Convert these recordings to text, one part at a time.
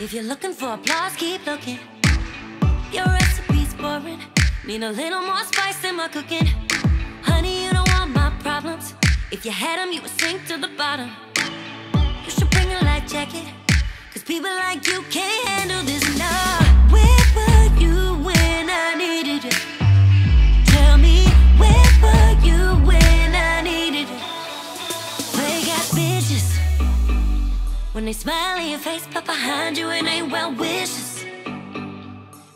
If you're looking for applause, keep looking. Your recipe's boring. Need a little more spice in my cooking. Honey, you don't want my problems. If you had them, you would sink to the bottom. You should bring a light jacket. Cause people like you can't handle this. They smile in your face, but behind you it ain't well wishes.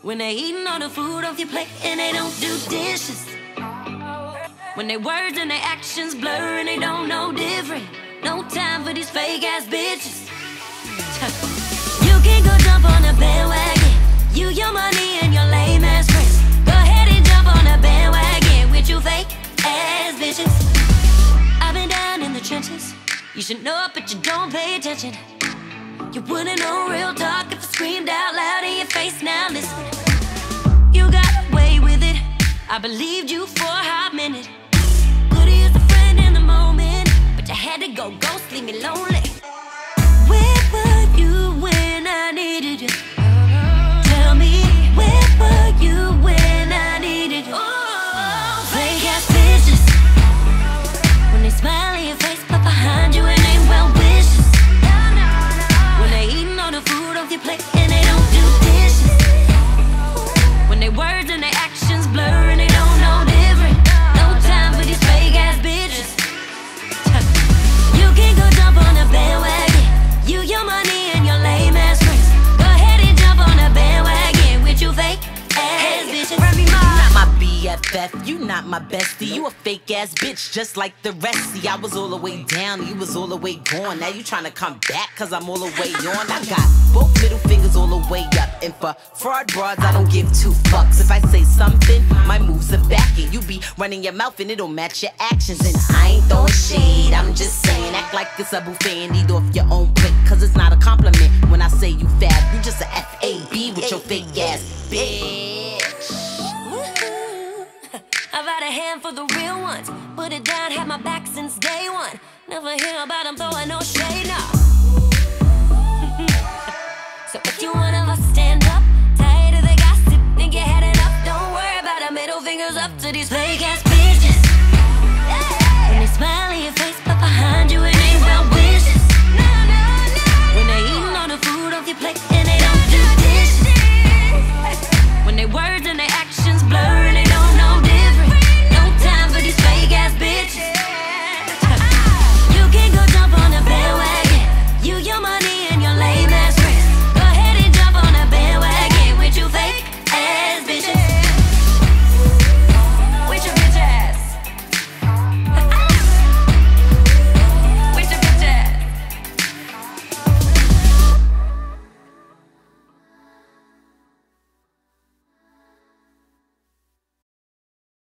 When they eating all the food off your plate and they don't do dishes. When their words and their actions blur and they don't know different. No time for these fake ass bitches. You can go jump on a bandwagon. You, your money, and your lame ass friends. Go ahead and jump on a bandwagon with you fake ass bitches. I've been down in the trenches. You should know it, but you don't pay attention. You wouldn't know real talk if I screamed out loud in your face. Now listen, you got away with it. I believed you for a hot minute. Goody is a friend in the moment, but you had to go ghost, leave me lonely. Where were you when I needed you? Tell me, where were you when I needed you? Fake ass bitches. When they smile in your face, BFF, you not my bestie. You a fake ass bitch, just like the rest. See, I was all the way down, you was all the way gone. Now you tryna come back, cause I'm all the way on. I got both middle fingers all the way up. And for fraud broads, I don't give two fucks. If I say something, my moves are backing. You be running your mouth and it don't match your actions. And I ain't throwing shade, I'm just saying. Act like it's a buffet and eat off your own plate. Cause it's not a compliment when I say you fab. You just a FAB with your fake ass bitch. hand for the real ones. Put it down, had my back since day one. Never hear about them throwing no shade, no. so if you one of us, stand up. Tired of the gossip, think you had enough. Don't worry about it. Middle fingers up to these fake ass bitches. When they smile